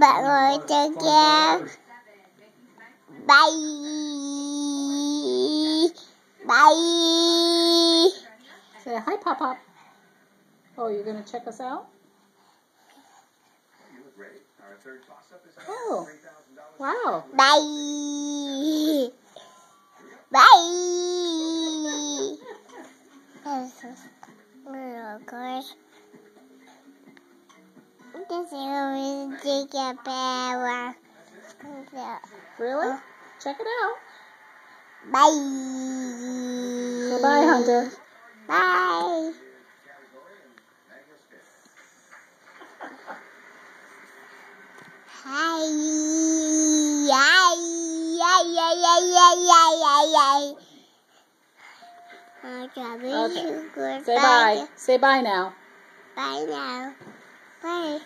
bạn ngồi chơi game. Bye. Bye. Say hi, Pop Pop. Oh, you're going to check us out? Oh, wow. Bye. Bye. This is little course. This is a big bear. Really? Uh, Check it out. Bye. Bye, Hunter. Bye. Hi. Hi. Hi. Hi. Hi. Hi. Hi. Hi. Okay. Say bye. Say bye now. Bye now. Bye.